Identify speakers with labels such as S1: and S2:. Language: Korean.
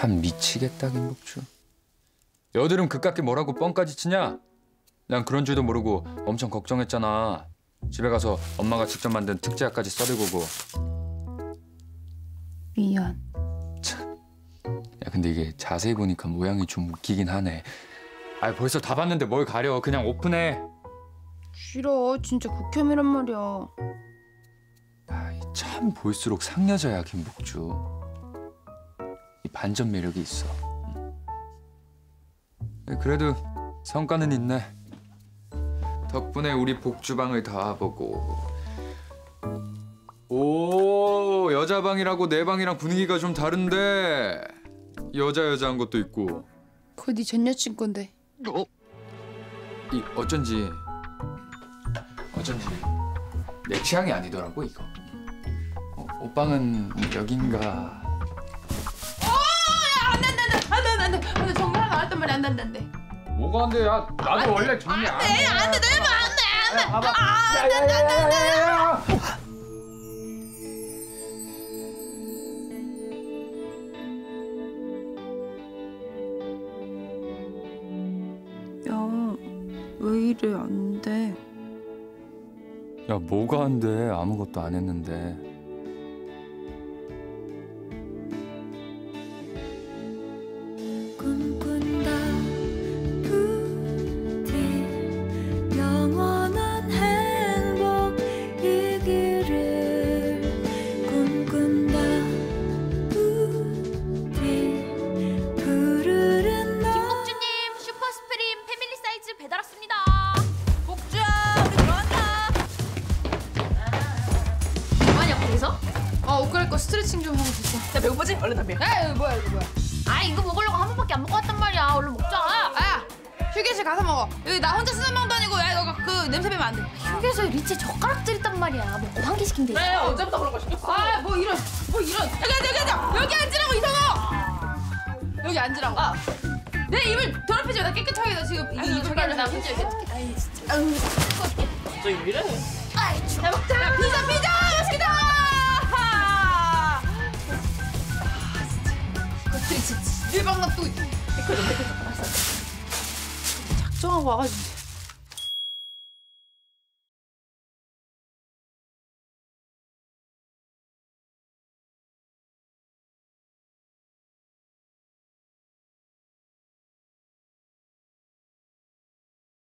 S1: 참 미치겠다 김복주. 여드름 그깟게 뭐라고 뻥까지 치냐? 난 그런 줄도 모르고 엄청 걱정했잖아. 집에 가서 엄마가 직접 만든 특제약까지 써들고 고.
S2: 미안.
S1: 야 근데 이게 자세히 보니까 모양이 좀 웃기긴 하네. 아 벌써 다 봤는데 뭘 가려? 그냥 오픈해.
S2: 싫어. 진짜 극혐이란 말이야.
S1: 아이, 참 볼수록 상여자야 김복주. 이 반전 매력이 있어. 음. 그래도 성과는 있네. 덕분에 우리 복주방을 다 보고. 오 여자 방이라고 내 방이랑 분위기가 좀 다른데 여자 여자한 것도 있고.
S2: 그거 네전 여친 건데.
S1: 이 어쩐지 어쩐지 내 취향이 아니더라고 이거. 어, 오빠는 여긴가?
S2: 안돼 안돼 안돼 안돼 안돼 나왔단 말이야 안돼 안돼 안돼.
S1: 뭐가 안 돼? 야 나도 원래 정리 안 해.
S2: 안돼 내면 안돼 안돼.
S1: 봐봐. 야야야야야야.
S2: 야, 왜 이래 안 돼?
S1: 야 뭐가 안 돼? 아무것도 안 했는데.
S3: 뭐하냐 거기서?
S2: 어, 옷 갈아입고 스트레칭 좀 하고 있어.
S3: 나 배고프지? 얼른 담배.
S2: 야, 이거 뭐야 이거 뭐야?
S3: 아 이거 먹으려고 한 번밖에 안 먹고 왔단 말이야. 얼른 먹자.
S2: 아, 휴게실 가서 먹어. 여기 나 혼자 쓰는 방도 아니고 야 너가 그 냄새 배면 안 돼.
S3: 휴게소에 리치 젓가락들 있단 말이야. 먹고 환기 시킨대.
S2: 그래 언제부터 그런 거 시켰어? 아, 뭐 이런 뭐 이런. 여기 앉아 여기 앉아 여기 앉으라고 이성아. 여기 앉으라고. 내 입을 더럽히지 마. 나 깨끗하게 나 지금 이거 입을 빨리 나 혼자 이렇게. 아이 진짜. 아유,
S3: 아이 추워.
S2: 야 먹자. 야, 피자 피자 그치. 일방만 또 작정하고 와가지고.